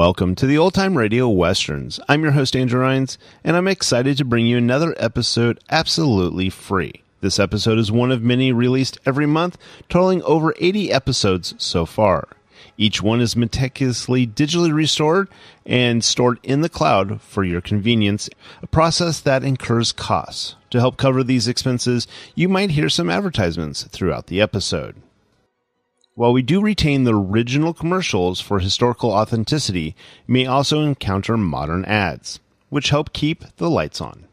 Welcome to the Old Time Radio Westerns. I'm your host, Andrew Rhynes, and I'm excited to bring you another episode absolutely free. This episode is one of many released every month, totaling over 80 episodes so far. Each one is meticulously digitally restored and stored in the cloud for your convenience, a process that incurs costs. To help cover these expenses, you might hear some advertisements throughout the episode. While we do retain the original commercials for historical authenticity, you may also encounter modern ads, which help keep the lights on.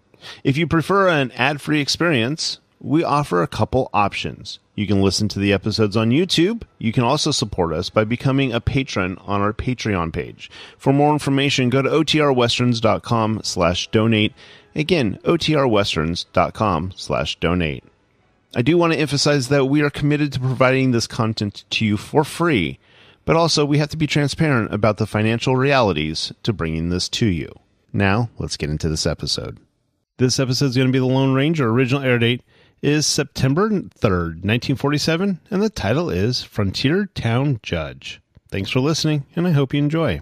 If you prefer an ad free experience, we offer a couple options. You can listen to the episodes on YouTube. You can also support us by becoming a patron on our Patreon page. For more information, go to otrwesterns.com slash donate. Again, otrwesterns.com slash donate. I do want to emphasize that we are committed to providing this content to you for free, but also we have to be transparent about the financial realities to bringing this to you. Now, let's get into this episode. This episode is going to be The Lone Ranger. Original air date is September 3rd, 1947, and the title is Frontier Town Judge. Thanks for listening, and I hope you enjoy.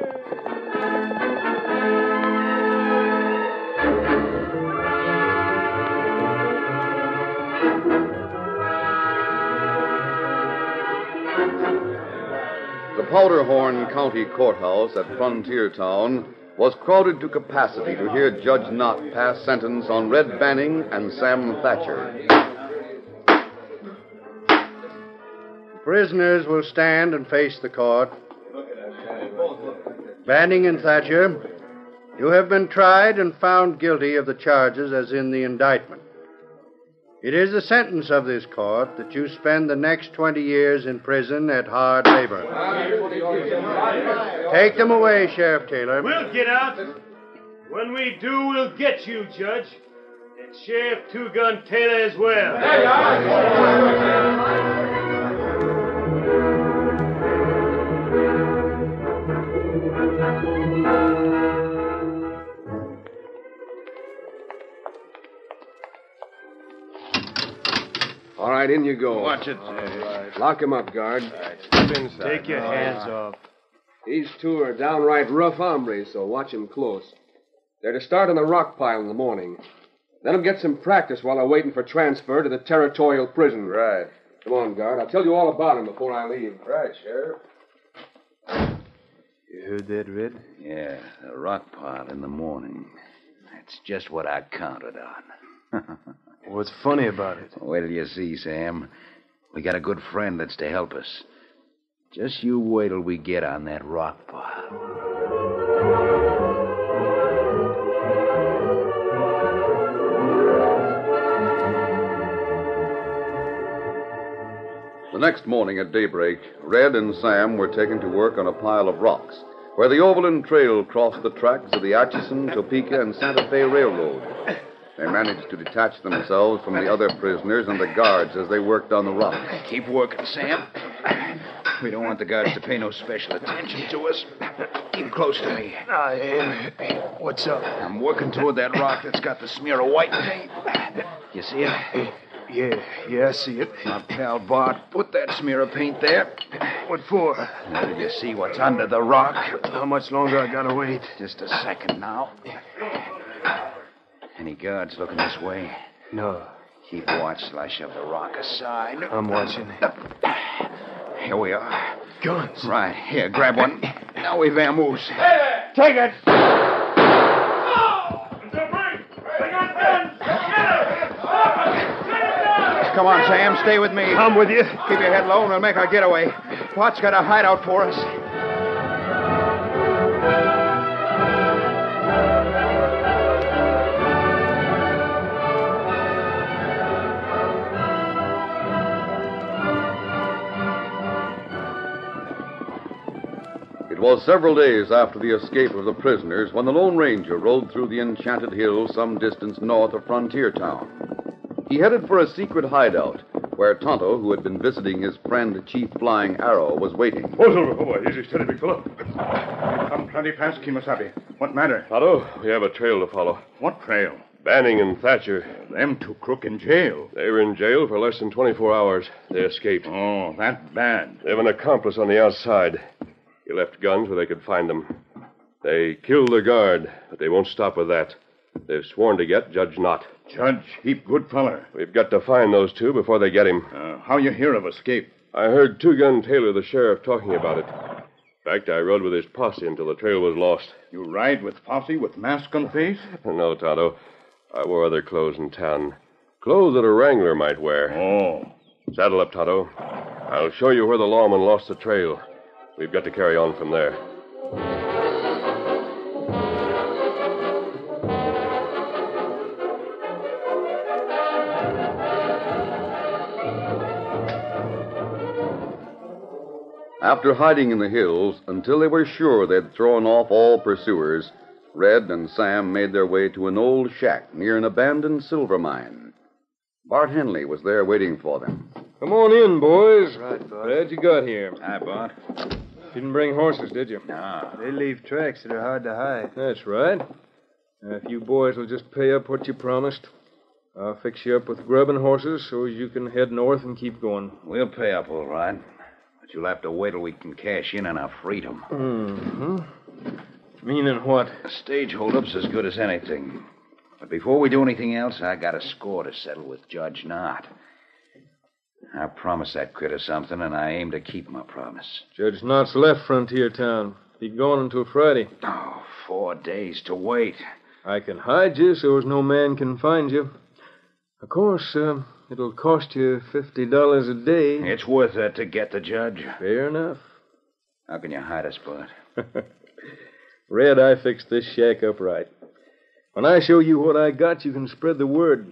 Powderhorn County Courthouse at Frontier Town was crowded to capacity to hear Judge Knott pass sentence on Red Banning and Sam Thatcher. Prisoners will stand and face the court. Banning and Thatcher, you have been tried and found guilty of the charges as in the indictment. It is the sentence of this court that you spend the next 20 years in prison at hard labor. Take them away, Sheriff Taylor. We'll get out. When we do, we'll get you, Judge. And Sheriff Two Gun Taylor as well. In you go. Watch it. Lock him up, guard. Step inside. Take your hands off. These two are downright rough hombres, so watch 'em close. They're to start on the rock pile in the morning. Let 'em get some practice while they're waiting for transfer to the territorial prison. Right. Come on, guard. I'll tell you all about about 'em before I leave. Right, Sheriff. You heard that, Red? Yeah, the rock pile in the morning. That's just what I counted on. What's funny about it? Wait till you see, Sam. We got a good friend that's to help us. Just you wait till we get on that rock pile. The next morning at daybreak, Red and Sam were taken to work on a pile of rocks where the Overland Trail crossed the tracks of the Atchison, Topeka, and Santa Fe Railroad. They managed to detach themselves from the other prisoners and the guards as they worked on the rock. Keep working, Sam. We don't want the guards to pay no special attention to us. Keep close to me. I am. What's up? I'm working toward that rock that's got the smear of white paint. You see it? Yeah, yeah, I see it. My pal Bart put that smear of paint there. What for? Now, do you see what's under the rock? How much longer I gotta wait? Just a second now. Any guards looking this way? No, Keep watch till I shove the rock aside. I'm watching. Here we are. Guns. Right, here, grab one. Now we vamoose. Take it. Come on, Sam, stay with me. I'm with you. Keep your head low and we'll make our getaway. Bart's got a hideout for us. Was several days after the escape of the prisoners when the Lone Ranger rode through the enchanted hills some distance north of Frontier Town. He headed for a secret hideout where Tonto, who had been visiting his friend Chief Flying Arrow, was waiting. Oh, Silver, oh, boy, easy, steady, big fellow. Come plenty fast, Kimasabi. What matter? Tonto, we have a trail to follow. What trail? Banning and Thatcher. Them two crook in jail. They were in jail for less than 24 hours. They escaped. Oh, that bad. They have an accomplice on the outside. He left guns where they could find them. They killed the guard, but they won't stop with that. They've sworn to get Judge Knott. Judge, heap good feller. We've got to find those two before they get him. Uh, how you hear of escape? I heard Two Gun Taylor, the sheriff, talking about it. In fact, I rode with his posse until the trail was lost. You ride with posse with mask on face? No, Tonto. I wore other clothes in town. Clothes that a wrangler might wear. Oh. Saddle up, Tonto. I'll show you where the lawman lost the trail. We've got to carry on from there. After hiding in the hills until they were sure they'd thrown off all pursuers, Red and Sam made their way to an old shack near an abandoned silver mine. Bart Henley was there waiting for them. Come on in, boys. Right, Bud. Glad you got here. Hi, Bart. Didn't bring horses, did you? No. They leave tracks that are hard to hide. That's right. Now, if you boys will just pay up what you promised, I'll fix you up with grub and horses so you can head north and keep going. We'll pay up all right. But you'll have to wait till we can cash in on our freedom. Mm-hmm. Meaning what? A stage holdup's as good as anything. But before we do anything else, I got a score to settle with Judge Knott. I promised that critter something, and I aim to keep my promise. Judge Knott's left Frontier Town. Be gone until Friday. Oh, four days to wait. I can hide you so as no man can find you. Of course, uh, it'll cost you fifty dollars a day. It's worth it to get the judge. Fair enough. How can you hide us, Bud? Red, I fixed this shack up right. When I show you what I got, you can spread the word.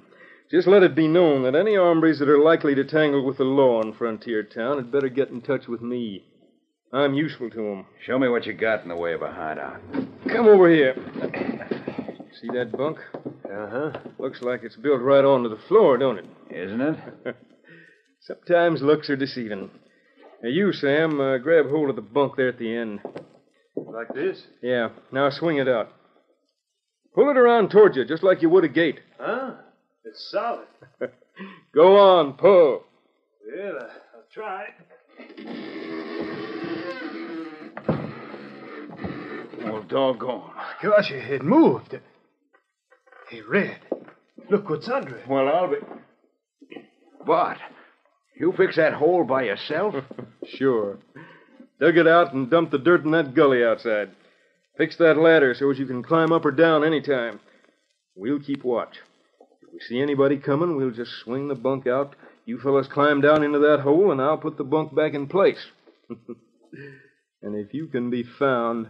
Just let it be known that any hombres that are likely to tangle with the law in Frontier Town had better get in touch with me. I'm useful to 'em. Show me what you got in the way of a hideout. Come over here. See that bunk? Uh huh. Looks like it's built right onto the floor, don't it? Isn't it? Sometimes looks are deceiving. Now, you, Sam, uh, grab hold of the bunk there at the end. Like this? Yeah, now swing it out. Pull it around toward you, just like you would a gate. Huh? It's solid. Go on, pull. Well, uh, I'll try. Oh, doggone. Gosh, it moved. Hey, Red, look what's under it. Well, I'll be. What? You fix that hole by yourself? Sure. Dug it out and dumped the dirt in that gully outside. Fix that ladder so as you can climb up or down any time. We'll keep watch. If we see anybody coming, we'll just swing the bunk out. You fellas climb down into that hole, and I'll put the bunk back in place. and if you can be found,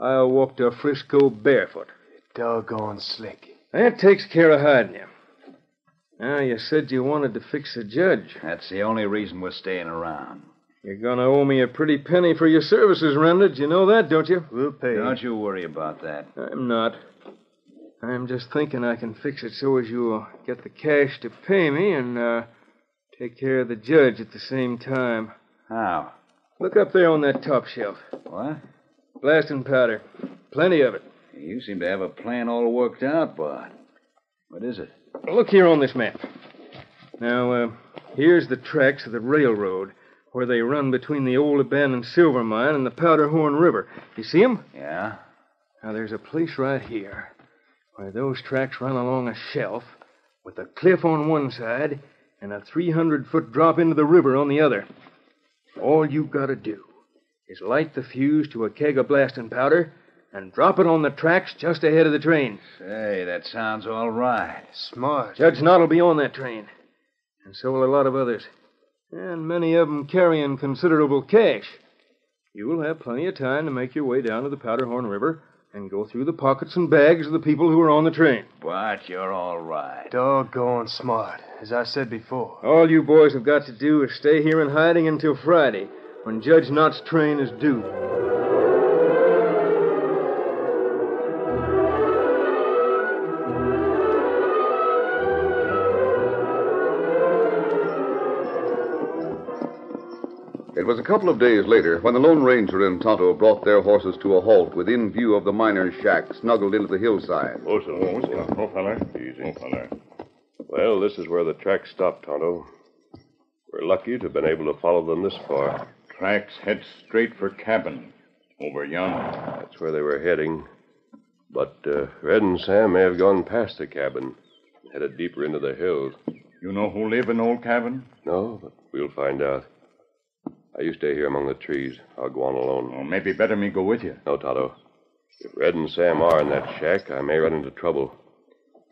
I'll walk to Frisco barefoot. Doggone slick. That takes care of hiding you. Now, you said you wanted to fix the judge. That's the only reason we're staying around. You're gonna owe me a pretty penny for your services rendered. You know that, don't you? We'll pay. Don't you worry about that. I'm not. I'm just thinking I can fix it so as you'll get the cash to pay me and uh, take care of the judge at the same time. How? Look up there on that top shelf. What? Blasting powder. Plenty of it. You seem to have a plan all worked out, Bart. What is it? Look here on this map. Now, uh, here's the tracks of the railroad where they run between the old abandoned silver mine and the Powderhorn River. You see 'em? Yeah? Now, there's a place right here where those tracks run along a shelf with a cliff on one side and a 300 foot drop into the river on the other. All you've got to do is light the fuse to a keg of blasting powder and drop it on the tracks just ahead of the train. Say, that sounds all right. Smart. Judge Knott'll be on that train, and so will a lot of others, and many of 'em carrying considerable cash. You'll have plenty of time to make your way down to the Powderhorn River and go through the pockets and bags of the people who are on the train. But you're all right. Doggone smart, as I said before. All you boys have got to do is stay here in hiding until Friday, when Judge Knott's train is due. It was a couple of days later when the Lone Ranger and Tonto brought their horses to a halt within view of the miner's shack snuggled into the hillside. Oh, so, oh, so. Oh, feller. Easy. Oh, feller. Well, this is where the tracks stop, Tonto. We're lucky to have been able to follow them this far. Tracks head straight for cabin. Over yonder. That's where they were heading. But uh, Red and Sam may have gone past the cabin, headed deeper into the hills. You know who live in old cabin? No, but we'll find out. Now, you stay here among the trees. I'll go on alone. Oh, maybe better me go with you. No, Tonto. If Red and Sam are in that shack, I may run into trouble.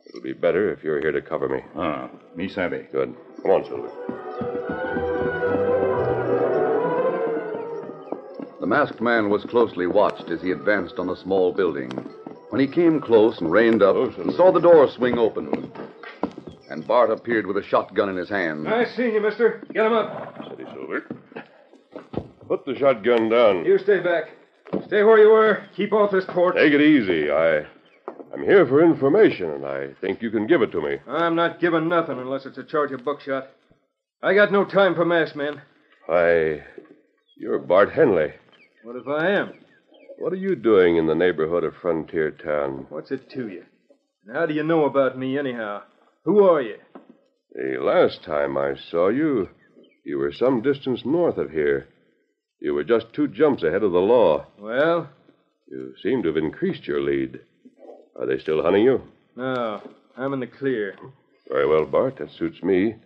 It'll be better if you're here to cover me. Ah, me savvy. Good. Come on, Silver. The masked man was closely watched as he advanced on the small building. When he came close and reined up, he saw the door swing open. And Bart appeared with a shotgun in his hand. I see you, mister. Get him up. Put the shotgun down. You stay back. Stay where you were. Keep off this porch. Take it easy. I, I'm here for information, and I think you can give it to me. I'm not giving nothing unless it's a charge of buckshot. I got no time for masked men. Why, you're Bart Henley. What if I am? What are you doing in the neighborhood of Frontier Town? What's it to you? And how do you know about me, anyhow? Who are you? The last time I saw you, you were some distance north of here. You were just two jumps ahead of the law. Well, You seem to have increased your lead. Are they still hunting you? no. I'm in the clear. Very well, Bart. That suits me.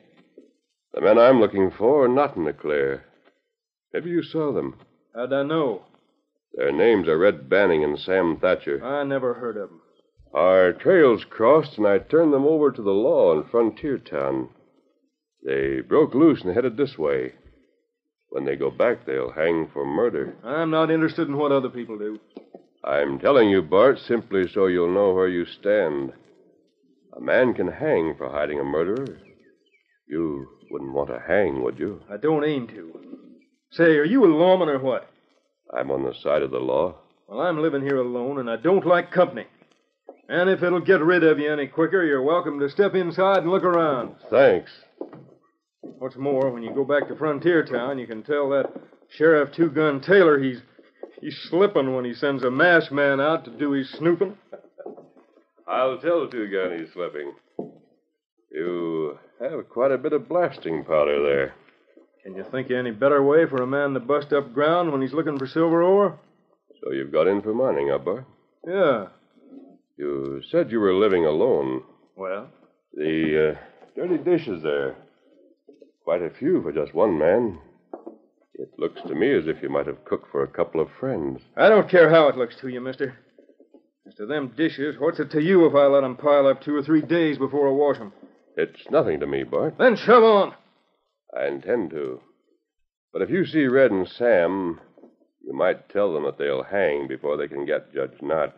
The men I'm looking for are not in the clear. Maybe you saw them. How'd I know? Their names are Red Banning and Sam Thatcher. I never heard of 'em. Our trails crossed, and I turned them over to the law in Frontier Town. They broke loose and headed this way. When they go back, they'll hang for murder. I'm not interested in what other people do. I'm telling you, Bart, simply so you'll know where you stand. A man can hang for hiding a murderer. You wouldn't want to hang, would you? I don't aim to. Say, are you a lawman or what? I'm on the side of the law. Well, I'm living here alone, and I don't like company. And if it'll get rid of you any quicker, you're welcome to step inside and look around. Thanks. What's more, when you go back to Frontier Town, you can tell that Sheriff Two Gun Taylor he's he's slipping when he sends a masked man out to do his snooping. I'll tell Two Gun he's slipping. You have quite a bit of blasting powder there. Can you think of any better way for a man to bust up ground when he's looking for silver ore? So you've got in for mining, huh, Bart? Yeah. You said you were living alone. Well? The uh, dirty dishes there. Quite a few for just one man. It looks to me as if you might have cooked for a couple of friends. I don't care how it looks to you, mister. As to them dishes, what's it to you if I let 'em pile up two or three days before I wash 'em? It's nothing to me, Bart. Then shove on. I intend to. But if you see Red and Sam, you might tell them that they'll hang before they can get Judge Knott.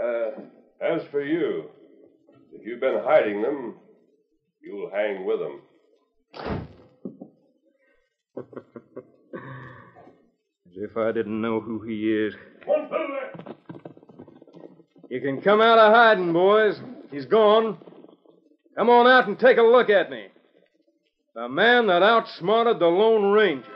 Uh, as for you, if you've been hiding them, you'll hang with them. As if I didn't know who he is. You can come out of hiding, boys. He's gone. Come on out and take a look at me. The man that outsmarted the Lone Ranger.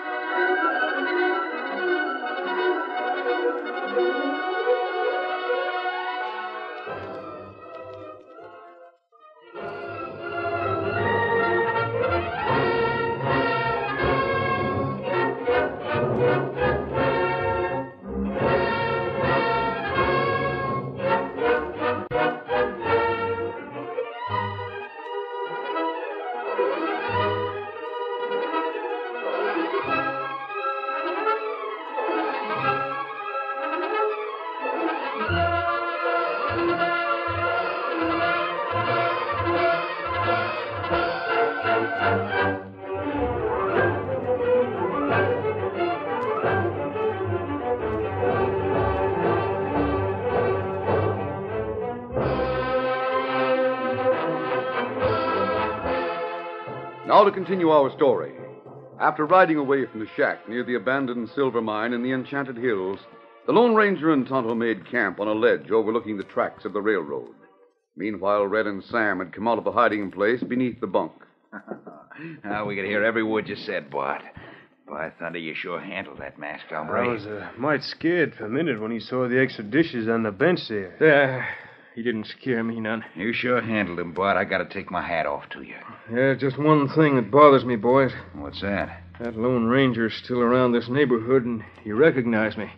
Now to continue our story. After riding away from the shack near the abandoned silver mine in the Enchanted Hills, the Lone Ranger and Tonto made camp on a ledge overlooking the tracks of the railroad. Meanwhile, Red and Sam had come out of a hiding place beneath the bunk. Now we could hear every word you said, Bart. By thunder, you sure handled that masked hombre. I was uh, might scared for a minute when he saw the extra dishes on the bench there. Yeah, he didn't scare me none. You sure handled him, Bart. I gotta take my hat off to you. Yeah, just one thing that bothers me, boys. What's that? That Lone Ranger's still around this neighborhood, and he recognized me.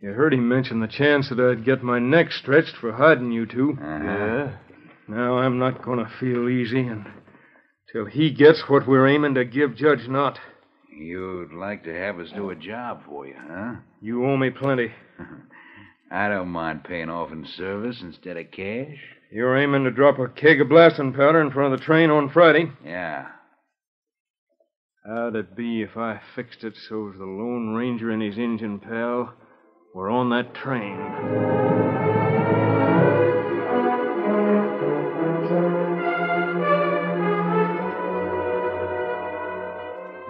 You heard him mention the chance that I'd get my neck stretched for hiding you two. Uh-huh. Yeah? Now I'm not going to feel easy until he gets what we're aiming to give Judge Knott. You'd like to have us do a job for you, huh? You owe me plenty. I don't mind paying off in service instead of cash. You're aiming to drop a keg of blasting powder in front of the train on Friday. Yeah. How'd it be if I fixed it so's the Lone Ranger and his engine pal were on that train?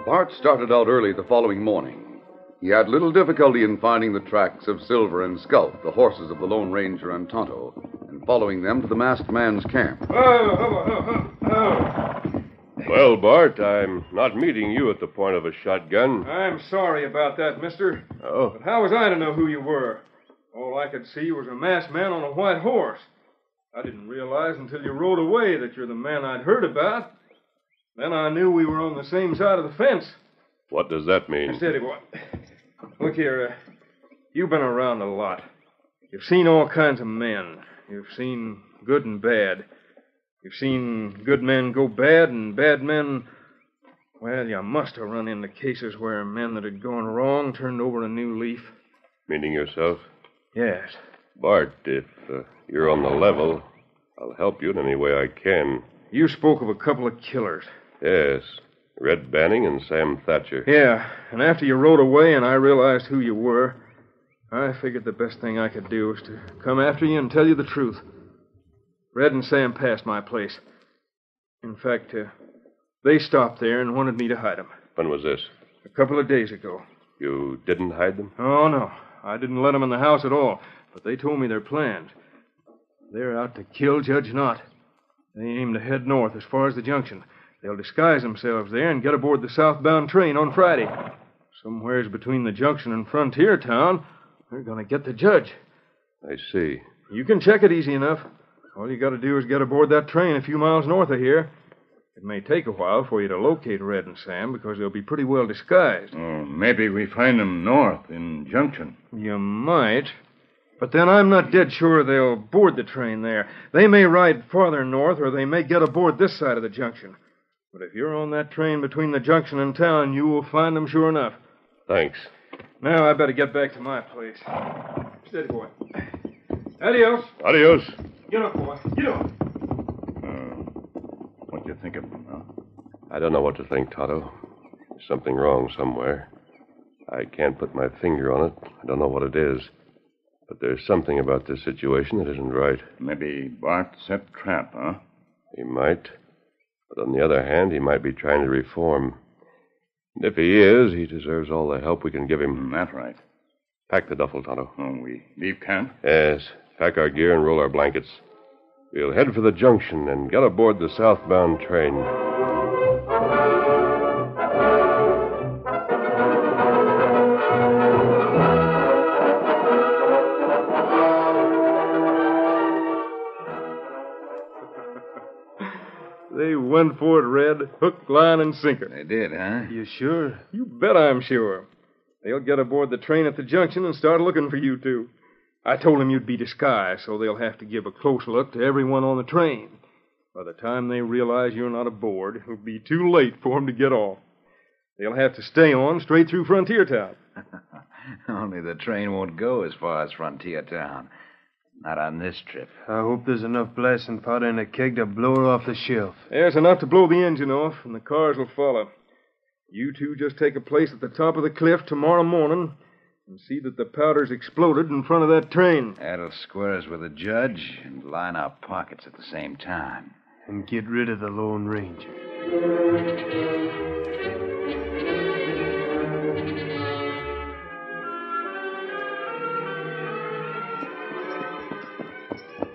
Bart started out early the following morning. He had little difficulty in finding the tracks of Silver and Scout, the horses of the Lone Ranger and Tonto, and following them to the masked man's camp. Oh, oh, oh, well, Bart, I'm not meeting you at the point of a shotgun. I'm sorry about that, mister. Oh. But how was I to know who you were? All I could see was a masked man on a white horse. I didn't realize until you rode away that you're the man I'd heard about. Then I knew we were on the same side of the fence. What does that mean? Steady, boy. Look here, uh, you've been around a lot. You've seen all kinds of men. You've seen good and bad. You've seen good men go bad and bad men. Well, you must have run into cases where men that had gone wrong turned over a new leaf. Meaning yourself? Yes. Bart, if uh, you're on the level, I'll help you in any way I can. You spoke of a couple of killers. Yes. Red Banning and Sam Thatcher. Yeah, and after you rode away and I realized who you were, I figured the best thing I could do was to come after you and tell you the truth. Red and Sam passed my place. In fact, uh, they stopped there and wanted me to hide them. When was this? A couple of days ago. You didn't hide them? Oh, no. I didn't let them in the house at all, but they told me their plans. They're out to kill Judge Knott. They aim to head north as far as the junction. They'll disguise themselves there and get aboard the southbound train on Friday. Somewheres between the junction and Frontier Town, they're going to get the judge. I see. You can check it easy enough. All you got to do is get aboard that train a few miles north of here. It may take a while for you to locate Red and Sam because they'll be pretty well disguised. Oh, maybe we find them north in Junction. You might. But then I'm not dead sure they'll board the train there. They may ride farther north or they may get aboard this side of the junction. But if you're on that train between the junction and town, you will find them sure enough. Thanks. Now I better get back to my place. Steady, boy. Adios. Adios. Get up, boy. Get up. Uh, what do you think of them, huh? I don't know what to think, Tonto. There's something wrong somewhere. I can't put my finger on it. I don't know what it is. But there's something about this situation that isn't right. Maybe Bart set trap, huh? He might. But on the other hand, he might be trying to reform. And if he is, he deserves all the help we can give him. Mm, That's right. Pack the duffel, Tonto. Oh, we leave camp? Yes. Pack our gear and roll our blankets. We'll head for the junction and get aboard the southbound train. Went for it, Red. Hook, line, and sinker. They did, huh? You sure? You bet I'm sure. They'll get aboard the train at the junction and start looking for you two. I told them you'd be disguised, so they'll have to give a close look to everyone on the train. By the time they realize you're not aboard, it'll be too late for 'em to get off. They'll have to stay on straight through Frontier Town. Only the train won't go as far as Frontier Town. Not on this trip. I hope there's enough blasting powder in the keg to blow her off the shelf. There's enough to blow the engine off, and the cars will follow. You two just take a place at the top of the cliff tomorrow morning and see that the powder's exploded in front of that train. That'll square us with the judge and line our pockets at the same time. And get rid of the Lone Ranger.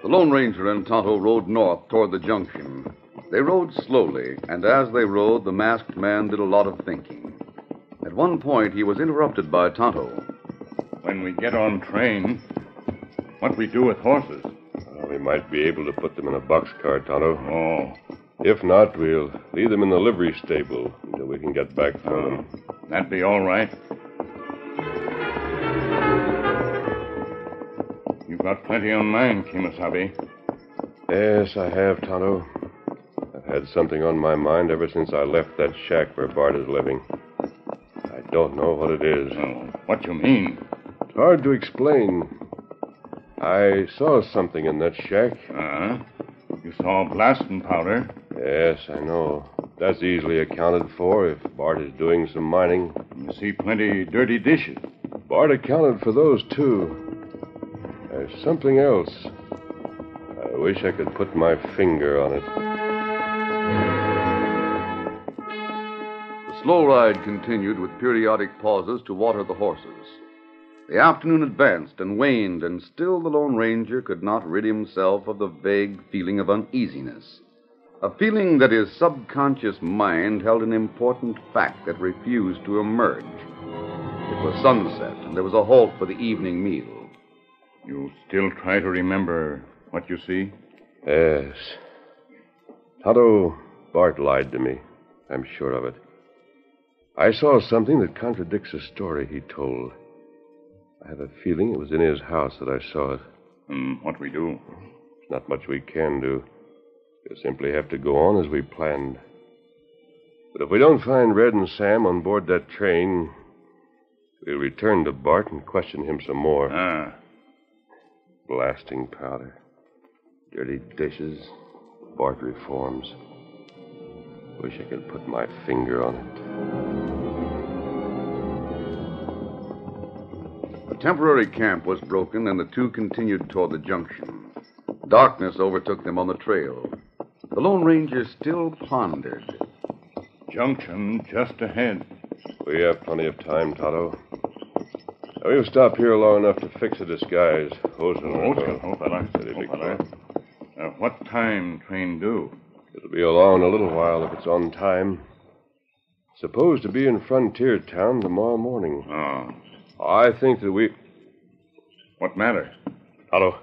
The Lone Ranger and Tonto rode north toward the junction. They rode slowly, and as they rode, the masked man did a lot of thinking. At one point, he was interrupted by Tonto. When we get on train, what we do with horses? Well, we might be able to put them in a boxcar, Tonto. Oh, If not, we'll leave them in the livery stable until we can get back for them. that'd be all right. Got plenty on mind, Kimasabi. Yes, I have, Tonto. I've had something on my mind ever since I left that shack where Bart is living. I don't know what it is. Oh, what you mean? It's hard to explain. I saw something in that shack. Uh-huh. You saw blasting powder. Yes, I know. That's easily accounted for if Bart is doing some mining. You see plenty dirty dishes. Bart accounted for those, too. There's something else. I wish I could put my finger on it. The slow ride continued with periodic pauses to water the horses. The afternoon advanced and waned, and still the Lone Ranger could not rid himself of the vague feeling of uneasiness. A feeling that his subconscious mind held an important fact that refused to emerge. It was sunset, and there was a halt for the evening meal. You still try to remember what you see? Yes. Tonto, Bart lied to me. I'm sure of it. I saw something that contradicts a story he told. I have a feeling it was in his house that I saw it. And what we do? There's not much we can do. We'll simply have to go on as we planned. But if we don't find Red and Sam on board that train, we'll return to Bart and question him some more. Ah, Blasting powder, dirty dishes, Bart reforms. Wish I could put my finger on it. A temporary camp was broken, and the two continued toward the junction. Darkness overtook them on the trail. The Lone Ranger still pondered. junction just ahead. We have plenty of time, Tonto. Now, we'll stop here long enough to fix a disguise. Oh, fella. Steady, big fella. fella. what time train due? It'll be along in a little while if it's on time. Supposed to be in Frontier Town tomorrow morning. Oh. I think that we. What matter? Tonto,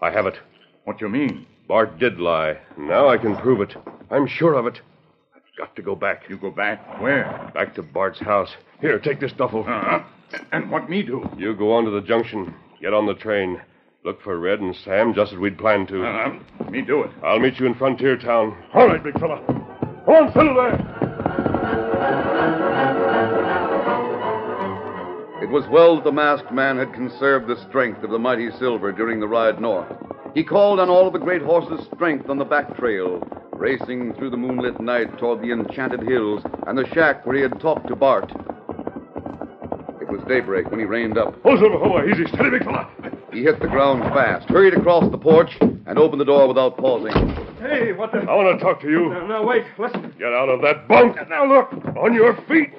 I have it. What you mean? Bart did lie. Now I can prove it. I'm sure of it. I've got to go back. You go back? Where? Back to Bart's house. Here, take this duffel. Uh-huh. And what me do? You go on to the junction. Get on the train. Look for Red and Sam just as we'd planned to. Uh-huh. Me do it. I'll meet you in Frontier Town. All right, big fella. Come on, settle there. It was well that the masked man had conserved the strength of the mighty Silver during the ride north. He called on all of the great horse's strength on the back trail, racing through the moonlit night toward the enchanted hills and the shack where he had talked to Bart. It was daybreak when he reined up. Silver, easy, steady, big fella. He hit the ground fast, hurried across the porch, and opened the door without pausing. Hey, what the? I want to talk to you. Now, now, wait, listen. Get out of that bunk. Now, look. On your feet.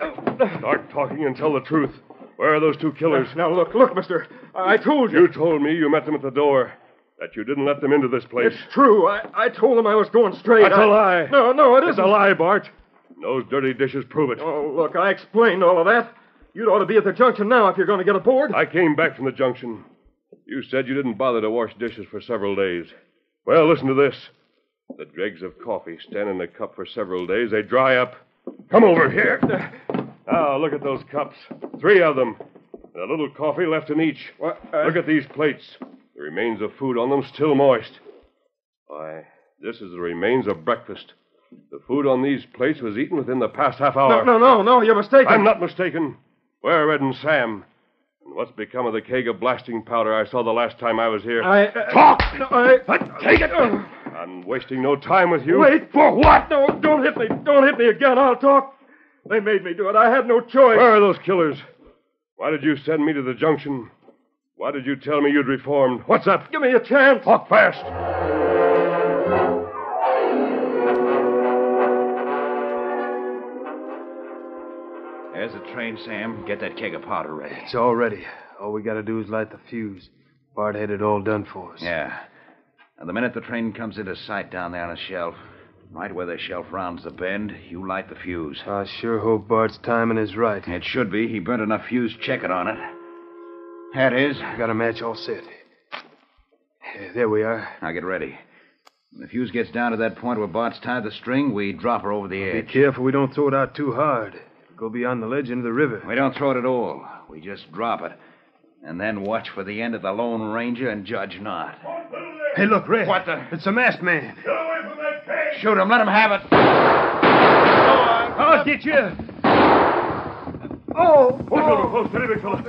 Start talking and tell the truth. Where are those two killers? Now, look, look, mister. I told you. You told me you met them at the door. That you didn't let them into this place. It's true. I, I told them I was going straight. That's I... a lie. No, no, it isn't. It's a lie, Bart. Those dirty dishes prove it. Oh, look, I explained all of that. You'd ought to be at the junction now if you're going to get aboard. I came back from the junction. You said you didn't bother to wash dishes for several days. Well, listen to this. The dregs of coffee stand in the cup for several days. They dry up. Come over here. Now, look at those cups. Three of them. And a little coffee left in each. What, uh... Look at these plates. The remains of food on them still moist. Why, this is the remains of breakfast. The food on these plates was eaten within the past half hour. No, no, no, no, you're mistaken. I'm not mistaken. Where are Red and Sam? And what's become of the keg of blasting powder I saw the last time I was here? I. Uh, Talk! No, I. Uh, take it! I'm wasting no time with you. Wait. For what? No, don't hit me. Don't hit me again. I'll talk. They made me do it. I had no choice. Where are those killers? Why did you send me to the junction? Why did you tell me you'd reformed? What's up? Give me a chance. Talk fast. There's the train, Sam. Get that keg of powder ready. It's all ready. All we gotta do is light the fuse. Bart had it all done for us. Yeah. And the minute the train comes into sight down there on the shelf, right where the shelf rounds the bend, you light the fuse. I sure hope Bart's timing is right. It should be. He burnt enough fuse checking on it. That is. Got a match all set. There we are. Now get ready. When the fuse gets down to that point where Bart's tied the string, we drop her over the edge. Be careful we don't throw it out too hard. Go beyond the ledge into the river. We don't throw it at all. We just drop it. And then watch for the end of the Lone Ranger and Judge Knott. Hey, look, Red. What the? It's a masked man. Get away from that keg! Shoot him. Let him have it. I'll get you. Oh! Oh, Silver, oh, steady, big fella.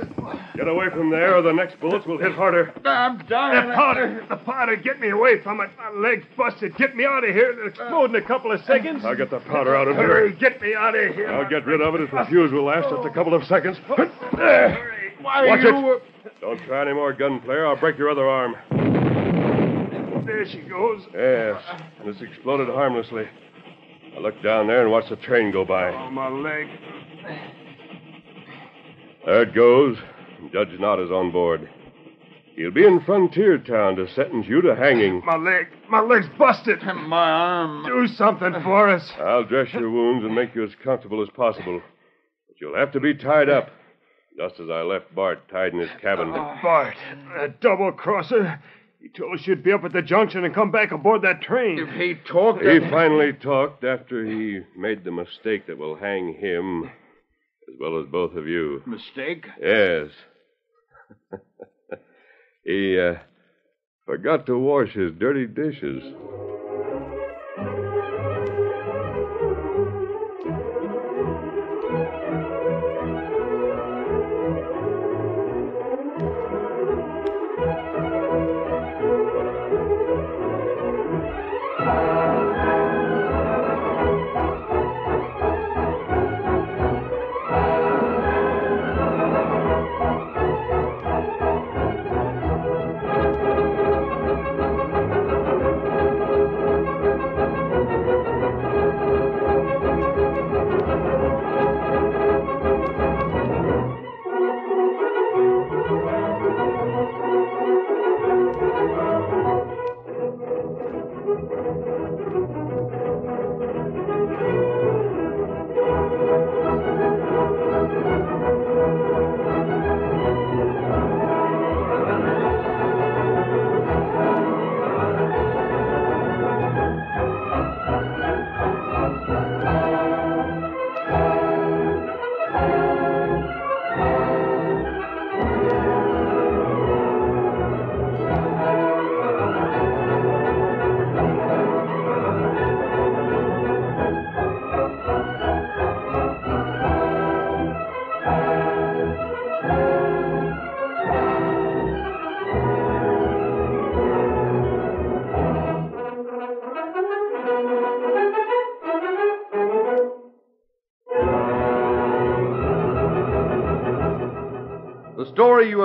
Get away from there, or the next bullets will hit harder. I'm dying. The powder. The powder. Get me away from it. My leg's busted. Get me out of here. It'll explode in a couple of seconds. I'll get the powder out of here. Hurry, get me out of here. I'll get rid of it if the fuse will last just a couple of seconds. There. Why Watch you... it. Don't try any more gunplay, or I'll break your other arm. There she goes. Yes, and it's exploded harmlessly. I look down there and watch the train go by. Oh, my leg. There it goes. Judge Knott is on board. He'll be in Frontier Town to sentence you to hanging. My leg. My leg's busted. And my arm. Do something for us. I'll dress your wounds and make you as comfortable as possible. But you'll have to be tied up, just as I left Bart tied in his cabin. Uh, Bart, a double crosser. He told us you'd be up at the junction and come back aboard that train. If he talked. He uh, finally talked after he made the mistake that will hang him, as well as both of you. Mistake? Yes. he uh, forgot to wash his dirty dishes.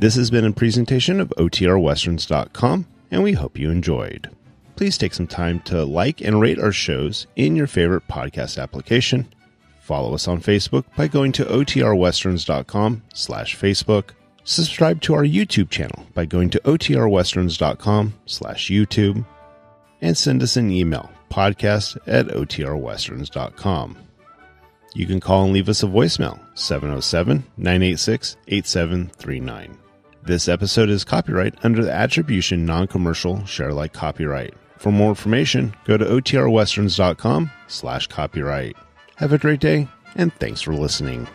This has been a presentation of OTRWesterns.com, and we hope you enjoyed. Please take some time to like and rate our shows in your favorite podcast application. Follow us on Facebook by going to OTRWesterns.com slash Facebook. Subscribe to our YouTube channel by going to OTRWesterns.com slash YouTube. And send us an email, podcast at OTRWesterns.com. You can call and leave us a voicemail, 707 986 8739. This episode is copyright under the Attribution Non Commercial Share Like Copyright. For more information, go to otrwesterns.com slash copyright. Have a great day, and thanks for listening.